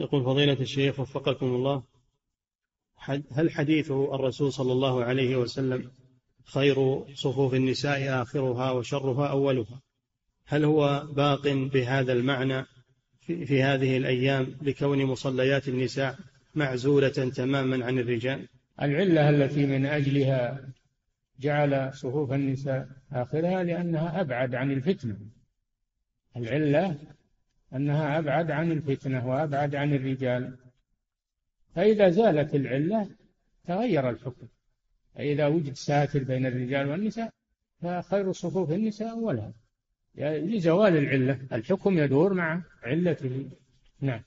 يقول فضيلة الشيخ وفقكم الله هل حديث الرسول صلى الله عليه وسلم خير صفوف النساء آخرها وشرها أولها؟ هل هو باق بهذا المعنى في, هذه الأيام لكون مصليات النساء معزولة تماما عن الرجال؟ العلة التي من أجلها جعل صفوف النساء آخرها لأنها أبعد عن الفتنة. العلة أنها أبعد عن الفتنة وأبعد عن الرجال. فإذا زالت العلة تغير الحكم. فإذا وجد ساتر بين الرجال والنساء فخير صفوف النساء أولها. لزوال العلة. الحكم يدور مع علته. نعم.